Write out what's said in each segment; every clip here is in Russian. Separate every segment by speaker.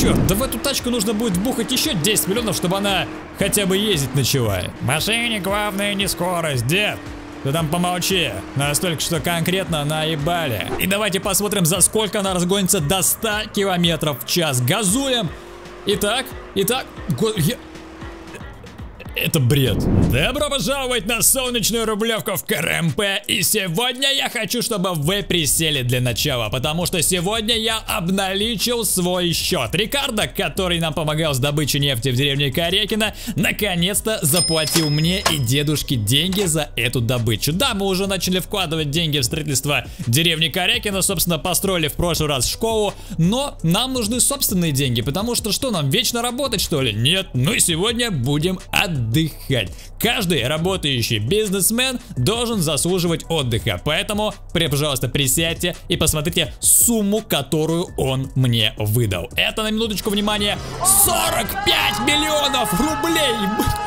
Speaker 1: Черт, да в эту тачку нужно будет вбухать еще 10 миллионов, чтобы она хотя бы ездить начала. Машине главное не скорость, дед. Ты там помолчи. Настолько, что конкретно наебали. И давайте посмотрим, за сколько она разгонится до 100 километров в час. Газуем. Итак, итак, я... Это бред. Добро пожаловать на солнечную рублевку в КРМП. И сегодня я хочу, чтобы вы присели для начала, потому что сегодня я обналичил свой счет. Рикардо, который нам помогал с добычей нефти в деревне Корекина, наконец-то заплатил мне и дедушке деньги за эту добычу. Да, мы уже начали вкладывать деньги в строительство деревни Корекина, собственно, построили в прошлый раз школу, но нам нужны собственные деньги, потому что что нам, вечно работать что ли? Нет, ну и сегодня будем отдыхать отдыхать. Каждый работающий бизнесмен должен заслуживать отдыха, поэтому, пожалуйста, присядьте и посмотрите сумму, которую он мне выдал. Это на минуточку внимания 45 миллионов рублей!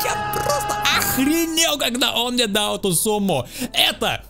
Speaker 1: Я просто охренел, когда он мне дал эту сумму. Это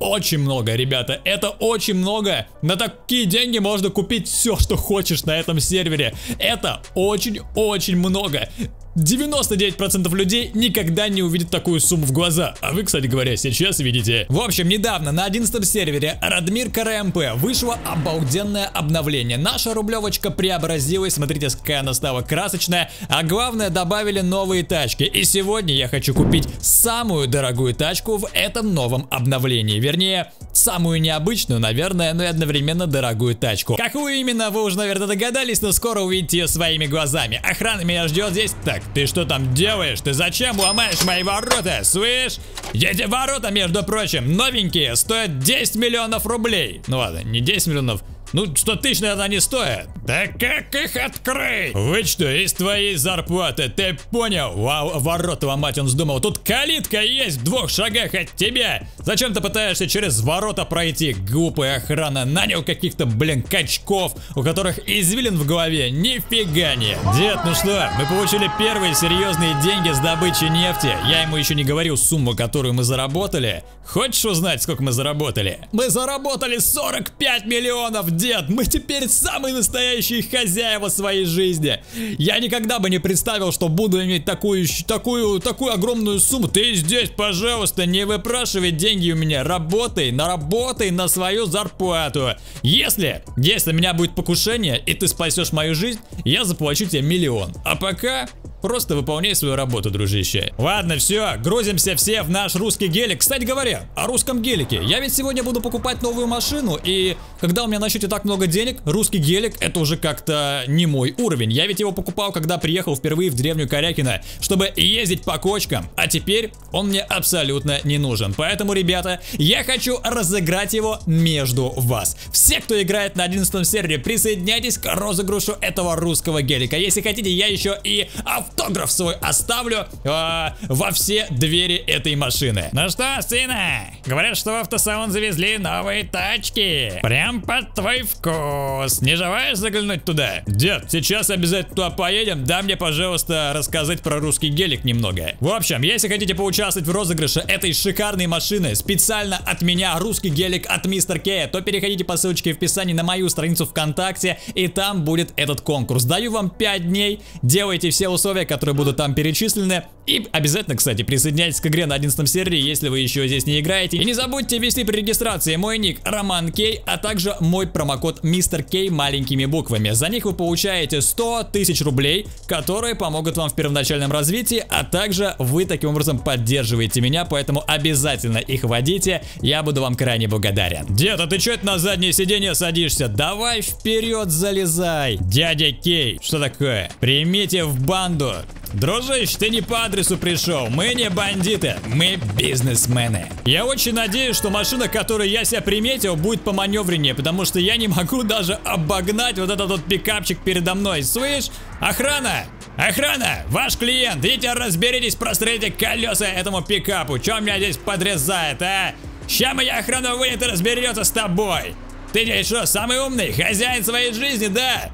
Speaker 1: очень много, ребята, это очень много. На такие деньги можно купить все, что хочешь на этом сервере. Это очень-очень много. 99% людей никогда не увидят такую сумму в глаза, а вы, кстати говоря, сейчас видите. В общем, недавно на 11 сервере Радмир КРМП вышло обалденное обновление. Наша рублевочка преобразилась, смотрите, какая она стала красочная, а главное, добавили новые тачки. И сегодня я хочу купить самую дорогую тачку в этом новом обновлении, вернее, самую необычную, наверное, но и одновременно дорогую тачку. Какую именно, вы уже, наверное, догадались, но скоро увидите ее своими глазами. Охрана меня ждет здесь. Так, ты что там делаешь? Ты зачем ломаешь мои ворота? Слышь? Эти ворота, между прочим, новенькие, стоят 10 миллионов рублей. Ну ладно, не 10 миллионов, ну, 100 тысяч, наверное, они стоят. Да как их открыть? Вы что, из твоей зарплаты, ты понял? Вау, ворота ломать он вздумал. Тут калитка есть в двух шагах от тебя. Зачем ты пытаешься через ворота пройти? Глупая охрана. Нанял каких-то, блин, качков, у которых извилин в голове. Нифига не. Дед, ну что, мы получили первые серьезные деньги с добычи нефти. Я ему еще не говорил сумму, которую мы заработали. Хочешь узнать, сколько мы заработали? Мы заработали 45 миллионов дед, мы теперь самые настоящие хозяева своей жизни. Я никогда бы не представил, что буду иметь такую, такую, такую огромную сумму. Ты здесь, пожалуйста, не выпрашивай деньги у меня. Работай, наработай на свою зарплату. Если, если у меня будет покушение, и ты спасешь мою жизнь, я заплачу тебе миллион. А пока Просто выполняй свою работу, дружище. Ладно, все, грузимся все в наш русский гелик. Кстати говоря, о русском гелике. Я ведь сегодня буду покупать новую машину, и когда у меня на счете так много денег, русский гелик это уже как-то не мой уровень. Я ведь его покупал, когда приехал впервые в деревню Корякина, чтобы ездить по кочкам, а теперь он мне абсолютно не нужен. Поэтому, ребята, я хочу разыграть его между вас. Все, кто играет на 11 сервере, присоединяйтесь к розыгрышу этого русского гелика. Если хотите, я еще и автограф свой оставлю э, во все двери этой машины. Ну что, сына, говорят, что в автосалон завезли новые тачки. Прям под твой вкус. Не желаешь заглянуть туда? Дед, сейчас обязательно туда поедем. Да мне, пожалуйста, рассказать про русский гелик немного. В общем, если хотите поучаствовать в розыгрыше этой шикарной машины, специально от меня русский гелик от Мистер Кея, то переходите по ссылочке в описании на мою страницу ВКонтакте, и там будет этот конкурс. Даю вам 5 дней, делайте все условия условия, которые будут там перечислены. И обязательно, кстати, присоединяйтесь к игре на 11 сервере, если вы еще здесь не играете. И не забудьте ввести при регистрации мой ник Роман Кей, а также мой промокод Мистер Кей маленькими буквами. За них вы получаете 100 тысяч рублей, которые помогут вам в первоначальном развитии, а также вы таким образом поддерживаете меня, поэтому обязательно их вводите, я буду вам крайне благодарен. Дед, а ты что это на заднее сиденье садишься? Давай вперед залезай. Дядя Кей, что такое? Примите в банду. Дружище, ты не по адресу пришел. Мы не бандиты, мы бизнесмены. Я очень надеюсь, что машина, которую я себя приметил, будет поманевреннее, потому что я не могу даже обогнать вот этот вот пикапчик передо мной. Слышь, охрана! Охрана! Ваш клиент! Идите разберитесь, прострелите колеса этому пикапу. Чем меня здесь подрезает, а? Ща моя охрана выйдет и разберется с тобой. Ты здесь что, самый умный? Хозяин своей жизни, да?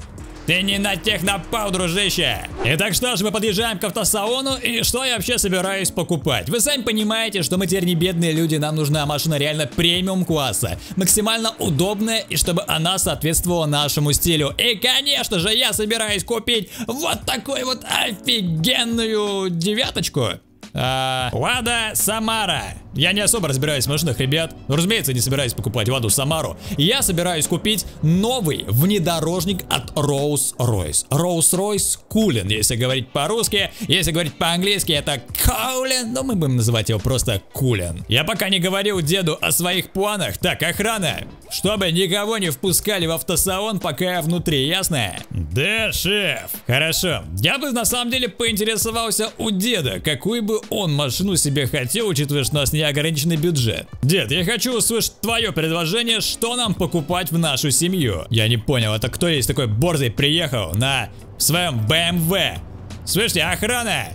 Speaker 1: Ты не на технопау, дружище! Итак, что ж, мы подъезжаем к автосалону, и что я вообще собираюсь покупать? Вы сами понимаете, что мы теперь не бедные люди, нам нужна машина реально премиум класса, максимально удобная, и чтобы она соответствовала нашему стилю. И, конечно же, я собираюсь купить вот такую вот офигенную девяточку. А, Лада Самара. Я не особо разбираюсь в машинах, ребят. Но, разумеется, не собираюсь покупать Ладу Самару. Я собираюсь купить новый внедорожник от Rolls-Royce. Rolls-Royce Кулин, если говорить по-русски. Если говорить по-английски, это Кулин. Но мы будем называть его просто Кулин. Я пока не говорил деду о своих планах. Так, охрана. Чтобы никого не впускали в автосалон, пока я внутри, ясно? Да, шеф. Хорошо. Я бы на самом деле поинтересовался у деда, какую бы он машину себе хотел, учитывая, что у нас не ограниченный бюджет. Дед, я хочу услышать твое предложение, что нам покупать в нашу семью. Я не понял, это кто есть такой борзый приехал на своем BMW? Слышите, охрана!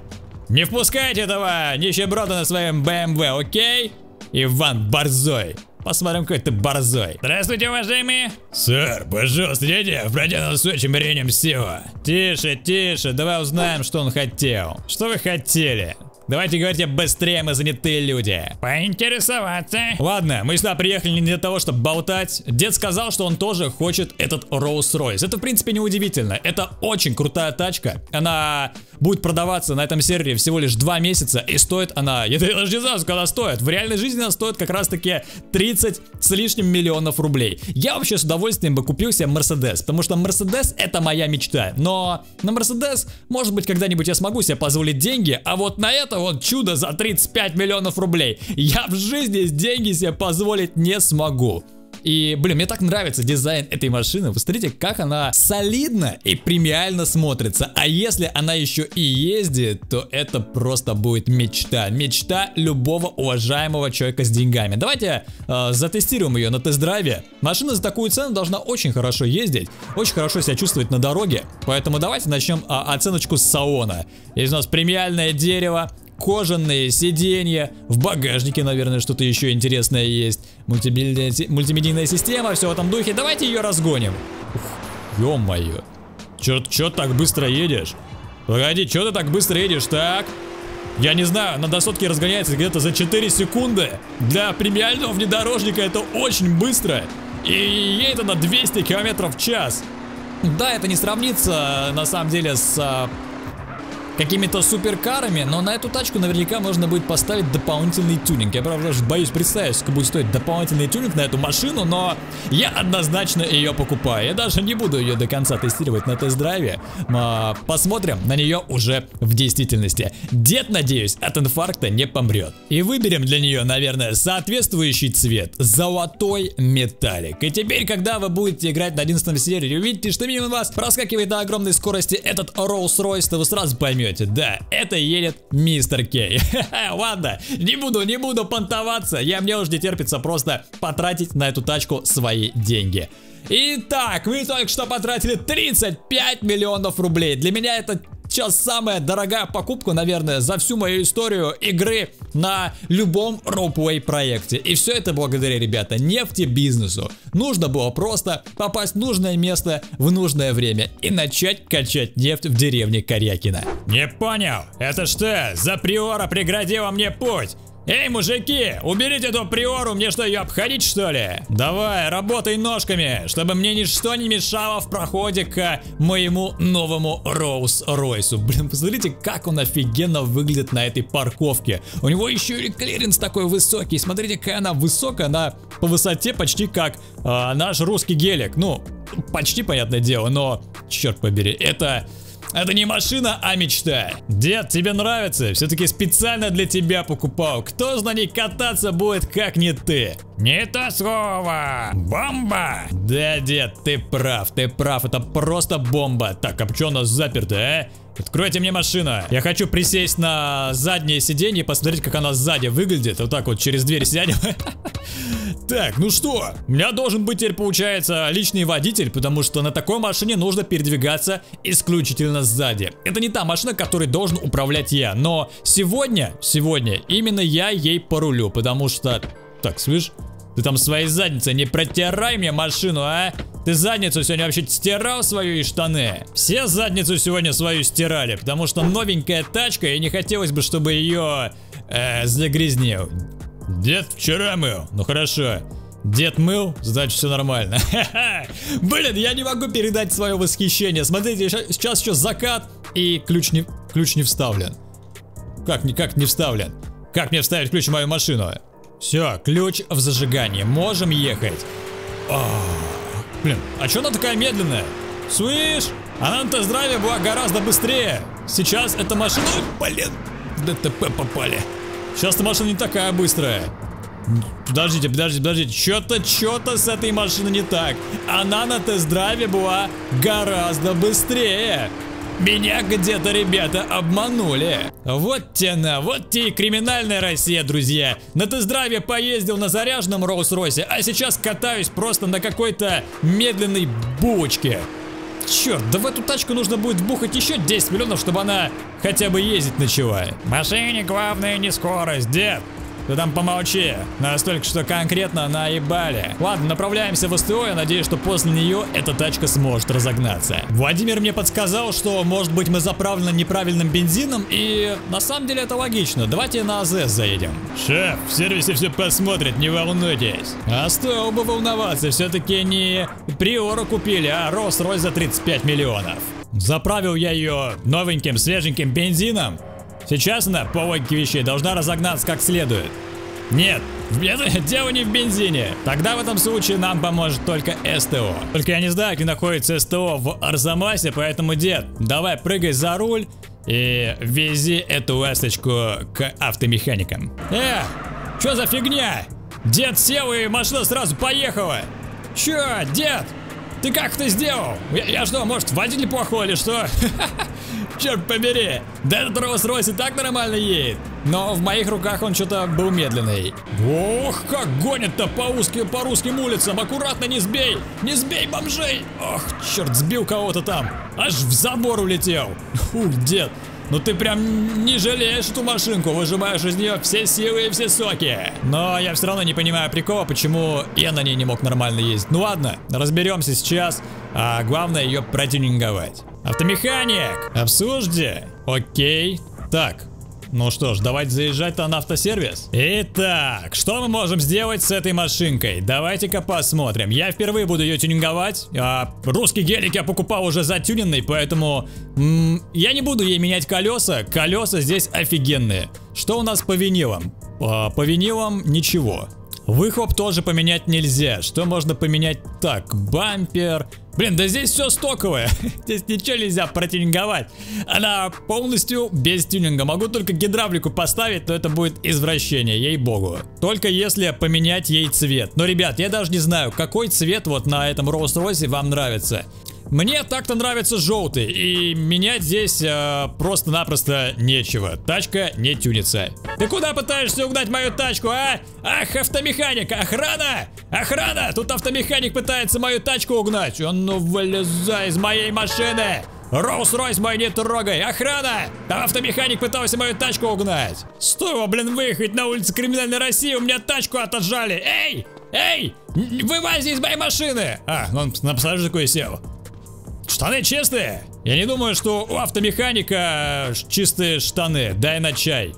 Speaker 1: Не впускайте этого нищеброда на своем BMW, окей? Иван Борзой. Посмотрим, какой ты борзой. Здравствуйте, уважаемые. Сэр, пожалуйста, дядя, пройдя на случай ренем сила. Тише, тише, давай узнаем, что он хотел. Что вы хотели? Давайте говорите быстрее, мы занятые люди. Поинтересоваться. Ладно, мы сюда приехали не для того, чтобы болтать. Дед сказал, что он тоже хочет этот Rolls-Royce. Это, в принципе, не удивительно. Это очень крутая тачка. Она будет продаваться на этом сервере всего лишь 2 месяца. И стоит она, я даже не знаю, сколько она стоит. В реальной жизни она стоит как раз таки 30 с лишним миллионов рублей. Я вообще с удовольствием бы купил себе Mercedes, потому что Mercedes это моя мечта. Но на Mercedes, может быть, когда-нибудь я смогу себе позволить деньги, а вот на это вот чудо за 35 миллионов рублей. Я в жизни деньги себе позволить не смогу. И, блин, мне так нравится дизайн этой машины. Вы как она солидно и премиально смотрится. А если она еще и ездит, то это просто будет мечта. Мечта любого уважаемого человека с деньгами. Давайте э, затестируем ее на тест-драйве. Машина за такую цену должна очень хорошо ездить, очень хорошо себя чувствовать на дороге. Поэтому давайте начнем э, оценочку с салона. Есть у нас премиальное дерево, кожаные сиденья, в багажнике, наверное, что-то еще интересное есть, мультимедийная, мультимедийная система, все в этом духе, давайте ее разгоним. Ё-моё, чё, чё так быстро едешь? Погоди, чё ты так быстро едешь, так? Я не знаю, на досотке разгоняется где-то за 4 секунды. Для премиального внедорожника это очень быстро. И едет она 200 км в час. Да, это не сравнится на самом деле с а, какими-то суперкарами, но на эту тачку наверняка можно будет поставить дополнительный тюнинг. Я правда даже боюсь представить, сколько будет стоить дополнительный тюнинг на эту машину, но я однозначно ее покупаю. Я даже не буду ее до конца тестировать на тест-драйве. А, посмотрим на нее уже в действительности. Дед, надеюсь, от инфаркта не помрет. И выберем для нее, наверное, соответствующий цвет. Золотой металлик. И теперь, когда вы будете играть на 11 серии, увидите, что мимо вас проскакивает на огромной скорости этот Rolls-Royce, то вы сразу поймете, поймете, да, это едет мистер Кей. Ладно, не буду, не буду понтоваться, я мне уже не терпится просто потратить на эту тачку свои деньги. Итак, мы только что потратили 35 миллионов рублей. Для меня это сейчас самая дорогая покупка, наверное, за всю мою историю игры на любом роуплей проекте. И все это благодаря, ребята, нефтебизнесу. Нужно было просто попасть в нужное место в нужное время и начать качать нефть в деревне Корякина. Не понял, это что, за приора преградила мне путь? Эй, мужики, уберите эту приору, мне что, ее обходить что ли? Давай, работай ножками, чтобы мне ничто не мешало в проходе к моему новому Роллс-Ройсу. Блин, посмотрите, как он офигенно выглядит на этой парковке. У него еще и клиренс такой высокий. Смотрите, какая она высокая, она по высоте почти как э, наш русский гелик. Ну, почти понятное дело, но, черт побери, это... Это не машина, а мечта. Дед, тебе нравится? Все-таки специально для тебя покупал. Кто на ней кататься будет, как не ты? Не то слово. Бомба. Да, дед, ты прав, ты прав. Это просто бомба. Так, а что у нас а? Откройте мне машину. Я хочу присесть на заднее сиденье и посмотреть, как она сзади выглядит. Вот так вот через дверь сядем. Так, ну что, у меня должен быть теперь, получается, личный водитель, потому что на такой машине нужно передвигаться исключительно сзади. Это не та машина, которой должен управлять я, но сегодня, сегодня именно я ей порулю, потому что... Так, слышь, ты там своей задницей не протирай мне машину, а? Ты задницу сегодня вообще стирал свою и штаны? Все задницу сегодня свою стирали, потому что новенькая тачка, и не хотелось бы, чтобы ее э, загрязнил. Дед вчера мыл, ну хорошо. Дед мыл, значит все нормально. Блин, я не могу передать свое восхищение. Смотрите, сейчас еще закат и ключ не, ключ не вставлен. Как, никак не вставлен? Как мне вставить ключ в мою машину? Все, ключ в зажигании. Можем ехать. О, блин, а что она такая медленная? Слышь, она на тест-драйве была гораздо быстрее. Сейчас эта машина... Блин, ДТП попали. Сейчас эта машина не такая быстрая. Подождите, подождите, подождите. Что-то, что-то с этой машиной не так. Она на тест-драйве была гораздо быстрее. Меня где-то ребята обманули. Вот те на, вот те и криминальная Россия, друзья. На тест-драйве поездил на заряженном Роуз-Ройсе, а сейчас катаюсь просто на какой-то медленной булочке. Черт, да в эту тачку нужно будет вбухать еще 10 миллионов, чтобы она хотя бы ездить начала. Машине главное не скорость, дед. Ты там помолчи. Настолько, что конкретно наебали. Ладно, направляемся в СТО. Я надеюсь, что после нее эта тачка сможет разогнаться. Владимир мне подсказал, что может быть мы заправлены неправильным бензином. И на самом деле это логично. Давайте на АЗС заедем. Шеф, в сервисе все посмотрят, не волнуйтесь. А стоило бы волноваться. Все-таки не Приора купили, а Роллс-Ройс за 35 миллионов. Заправил я ее новеньким свеженьким бензином. Сейчас она, по логике вещей, должна разогнаться как следует. Нет, дело не в бензине. Тогда в этом случае нам поможет только СТО. Только я не знаю, где находится СТО в Арзамасе, поэтому, дед, давай прыгай за руль и вези эту ласточку к автомеханикам. Э, что за фигня? Дед сел и машина сразу поехала. Чё, дед? Ты как это сделал? Я, я что, может водитель плохой или что? Черт побери! Да этот Роллс-Ройс и так нормально едет. Но в моих руках он что-то был медленный. Ох, как гонит-то по узким, по русским улицам. Аккуратно не сбей! Не сбей бомжей! Ох, черт, сбил кого-то там. Аж в забор улетел. Фух, дед. Ну ты прям не жалеешь эту машинку, выжимаешь из нее все силы и все соки. Но я все равно не понимаю прикола, почему я на ней не мог нормально ездить. Ну ладно, разберемся сейчас, а главное ее протюнинговать. Автомеханик, обсужди. Окей. Так, ну что ж, давайте заезжать-то на автосервис. Итак, что мы можем сделать с этой машинкой? Давайте-ка посмотрим. Я впервые буду ее тюнинговать. А, русский гелик я покупал уже затюненный, поэтому я не буду ей менять колеса. Колеса здесь офигенные. Что у нас по винилам? А, по винилам ничего. Выхлоп тоже поменять нельзя. Что можно поменять так? Бампер. Блин, да здесь все стоковое. здесь ничего нельзя протюнинговать. Она полностью без тюнинга. Могу только гидравлику поставить, то это будет извращение, ей-богу. Только если поменять ей цвет. Но, ребят, я даже не знаю, какой цвет вот на этом Rolls-Royce вам нравится. Мне так-то нравится желтый, и менять здесь э, просто-напросто нечего. Тачка не тюнится. Ты куда пытаешься угнать мою тачку, а? Ах, автомеханик, охрана! Охрана! Тут автомеханик пытается мою тачку угнать. Он ну вылезай из моей машины! Роуз-Ройс мой не трогай! Охрана! Там автомеханик пытался мою тачку угнать! Стоило, блин, выехать на улицу криминальной России, у меня тачку отожали! Эй! Эй! Вывази из моей машины! А, он на пассажирку и сел. Штаны чистые? Я не думаю, что у автомеханика чистые штаны. Дай на чай.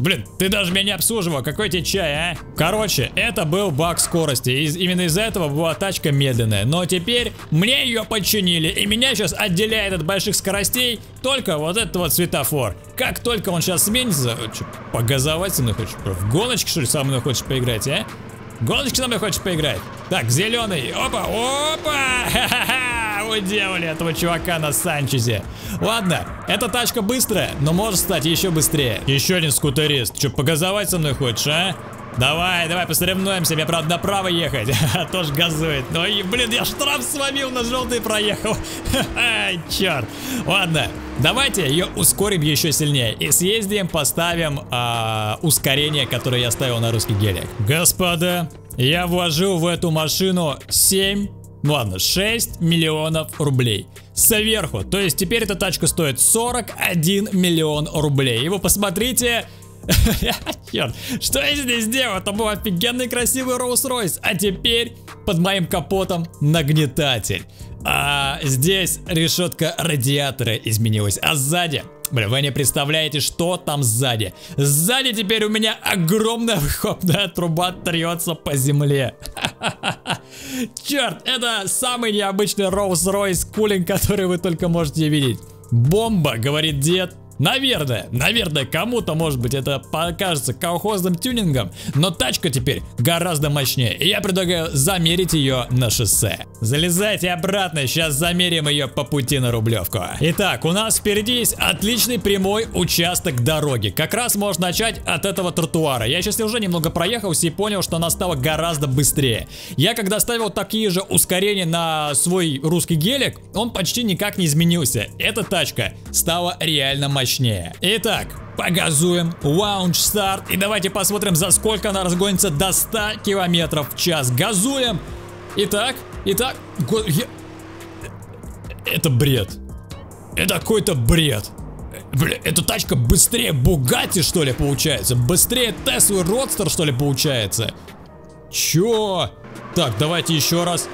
Speaker 1: Блин, ты даже меня не обслуживал, какой тебе чай, а? Короче, это был баг скорости, и именно из-за этого была тачка медленная. Но теперь мне ее починили, и меня сейчас отделяет от больших скоростей только вот этот вот светофор. Как только он сейчас сменится... Что, погазовать со мной хочешь? В гоночки, что ли, со мной хочешь поиграть, а? Гоночки со мной хочешь поиграть? Так, зеленый. Опа, опа! Уделали этого чувака на Санчезе. Ладно, эта тачка быстрая, но может стать еще быстрее. Еще один скутерист. Че, погазовать со мной хочешь, а? Давай, давай посоревнуемся, мне правда направо ехать, а тоже газует. Ну и, блин, я штраф словил, на желтый проехал. Черт. Ладно, давайте ее ускорим еще сильнее и съездим, поставим а, ускорение, которое я ставил на русский гелик. Господа, я вложил в эту машину 7 ну ладно, 6 миллионов рублей. Сверху, то есть теперь эта тачка стоит 41 миллион рублей. И вы посмотрите, Черт, что я здесь делал? Это был офигенный красивый Rolls-Royce, а теперь под моим капотом нагнетатель. А здесь решетка радиатора изменилась, а сзади Бля, вы не представляете, что там сзади. Сзади теперь у меня огромная выхлопная труба трется по земле. Черт, это самый необычный Rolls-Royce кулинг, который вы только можете видеть. Бомба, говорит дед. Наверное, наверное, кому-то, может быть, это покажется колхозным тюнингом, но тачка теперь гораздо мощнее, и я предлагаю замерить ее на шоссе. Залезайте обратно, сейчас замерим ее по пути на Рублевку. Итак, у нас впереди есть отличный прямой участок дороги. Как раз можно начать от этого тротуара. Я сейчас уже немного проехался и понял, что она стала гораздо быстрее. Я когда ставил такие же ускорения на свой русский гелик, он почти никак не изменился. Эта тачка стала реально мощнее мощнее. Итак, погазуем, лаунч старт и давайте посмотрим, за сколько она разгонится до 100 километров в час. Газуем. Итак, итак, го... я... это бред. Это какой-то бред. Бля, эта тачка быстрее Бугати, что ли, получается? Быстрее Теслы Родстер, что ли, получается? Чё? Так, давайте еще раз.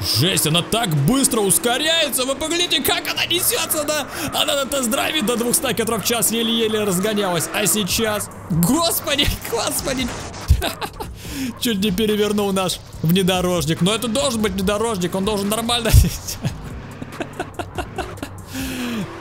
Speaker 1: Жесть, она так быстро ускоряется, вы поглядите, как она несется, да? Она на тест-драйве до 200 км в час еле-еле разгонялась, а сейчас... Господи, господи! Чуть не перевернул наш внедорожник, но это должен быть внедорожник, он должен нормально...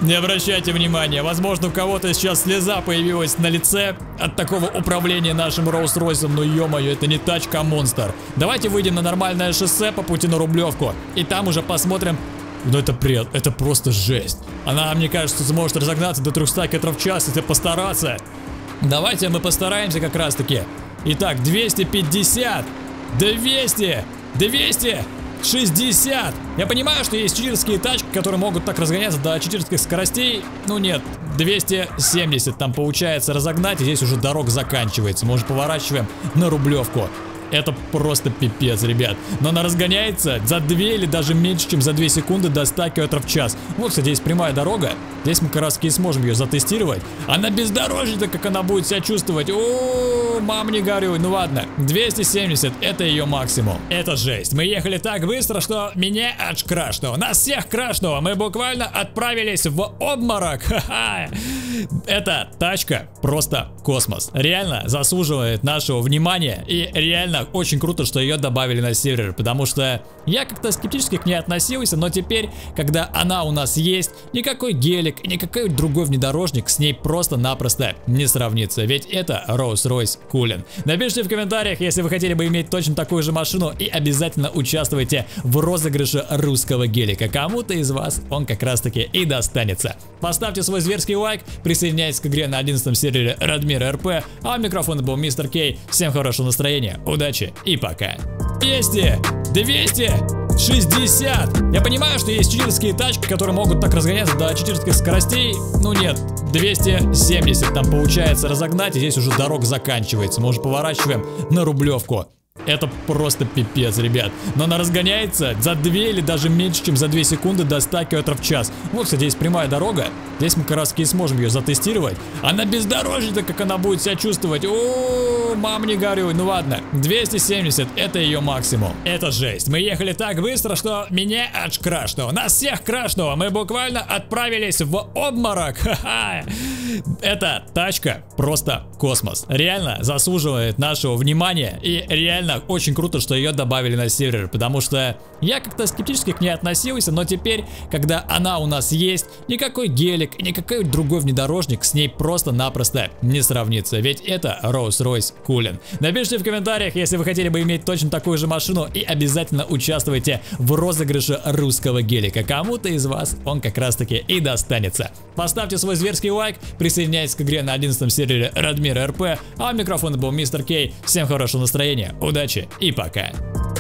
Speaker 1: Не обращайте внимания, возможно у кого-то сейчас слеза появилась на лице от такого управления нашим Rolls-Royce, но ё-моё, это не тачка, а монстр. Давайте выйдем на нормальное шоссе по пути на Рублевку, и там уже посмотрим ну это бред, это просто жесть. Она, мне кажется, сможет разогнаться до 300 км в час, если постараться. Давайте мы постараемся как раз таки. Итак, 250, 200, 200, 60. Я понимаю, что есть читерские тачки, которые могут так разгоняться до читерских скоростей. Ну нет, 270 там получается разогнать, и здесь уже дорога заканчивается. Мы уже поворачиваем на Рублевку. Это просто пипец, ребят. Но она разгоняется за 2 или даже меньше, чем за 2 секунды до 100 км в час. Вот, кстати, есть прямая дорога. Здесь мы как раз и сможем ее затестировать. А на бездорожье-то как она будет себя чувствовать. О, мам, не горюй. Ну ладно, 270 это ее максимум. Это жесть. Мы ехали так быстро, что меня аж крашнуло. Нас всех крашнуло. Мы буквально отправились в обморок. Ха-ха. Эта тачка просто космос. Реально заслуживает нашего внимания. И реально очень круто, что ее добавили на сервер. Потому что я как-то скептически к ней относился. Но теперь, когда она у нас есть, никакой гелик никакой другой внедорожник с ней просто-напросто не сравнится. Ведь это Rolls-Royce Кулин. Напишите в комментариях, если вы хотели бы иметь точно такую же машину. И обязательно участвуйте в розыгрыше русского гелика. Кому-то из вас он как раз таки и достанется. Поставьте свой зверский лайк, Присоединяйтесь к игре на 11 сервере Радмир РП, а у микрофона был Мистер Кей. Всем хорошего настроения, удачи и пока. 200, 200, 60. Я понимаю, что есть читерские тачки, которые могут так разгоняться до читерских скоростей. Ну нет, 270 там получается разогнать, и здесь уже дорога заканчивается. Мы уже поворачиваем на Рублевку. Это просто пипец, ребят. Но она разгоняется за 2 или даже меньше, чем за 2 секунды до 100 км в час. Вот, кстати, есть прямая дорога. Здесь мы как раз и сможем ее затестировать. А на бездорожье-то как она будет себя чувствовать. О, мам, не горюй. Ну ладно, 270 это ее максимум. Это жесть. Мы ехали так быстро, что меня аж крашнуло. Нас всех крашнуло. Мы буквально отправились в обморок. Ха-ха. Эта тачка просто космос. Реально заслуживает нашего внимания. И реально очень круто, что ее добавили на сервер. Потому что я как-то скептически к ней относился. Но теперь, когда она у нас есть, никакой гелик никакой другой внедорожник с ней просто-напросто не сравнится, ведь это Rolls-Royce Кулин. Напишите в комментариях, если вы хотели бы иметь точно такую же машину и обязательно участвуйте в розыгрыше русского гелика. Кому-то из вас он как раз таки и достанется. Поставьте свой зверский лайк, присоединяйтесь к игре на 11 сервере Радмир РП, а у микрофона был Мистер Кей. Всем хорошего настроения, удачи и пока!